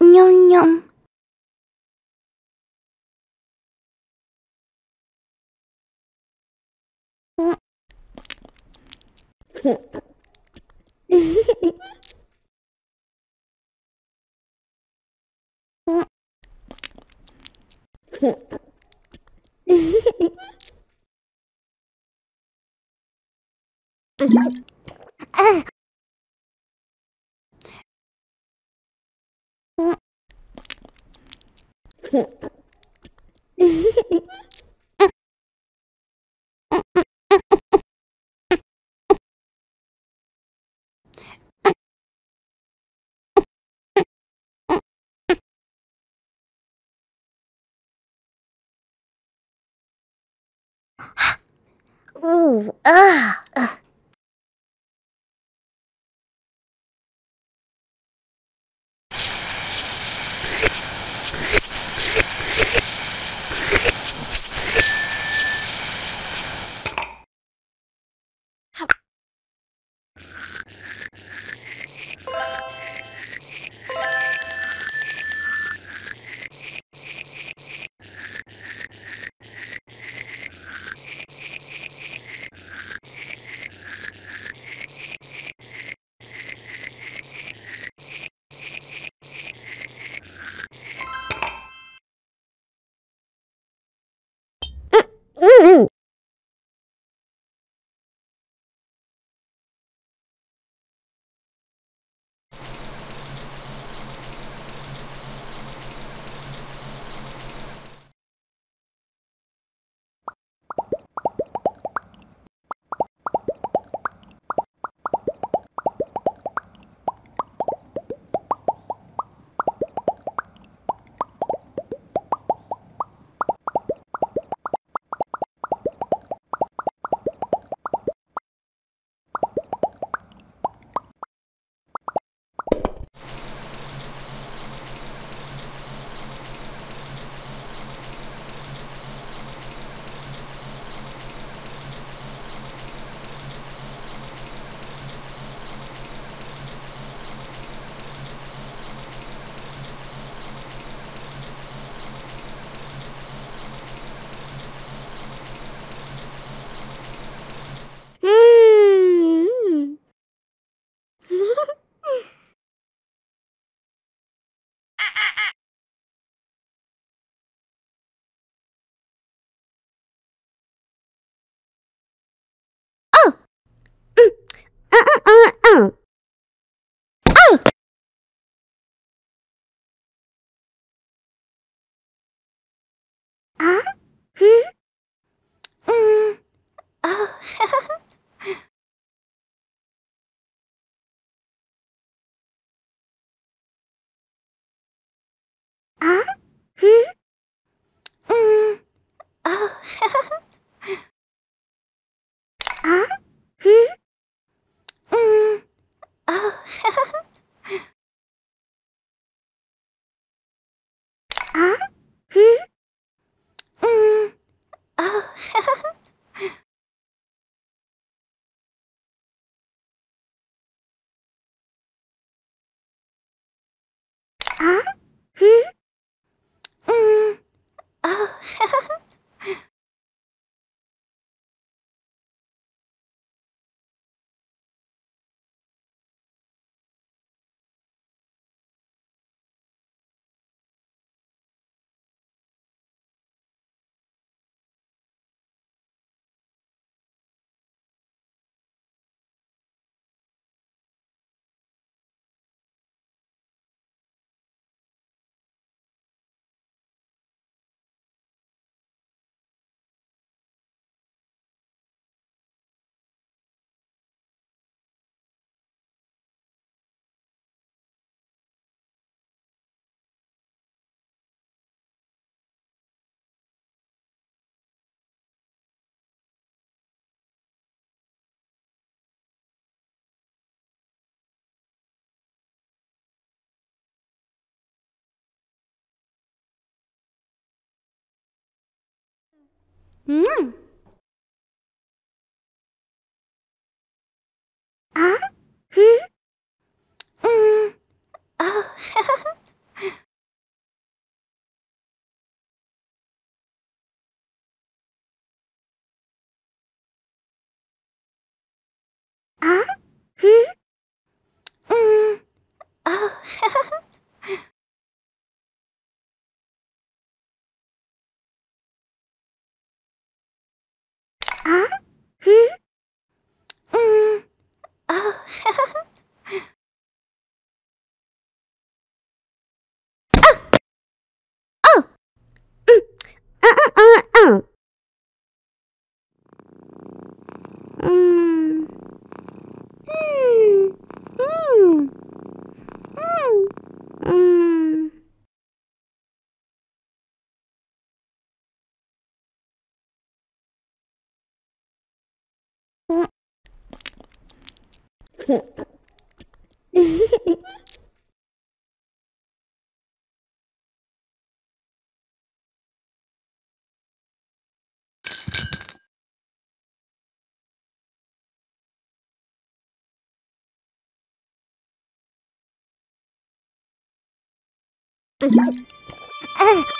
Nhông nhông. Hehehehe Ooh, ah. 응, 음. Uh, uh.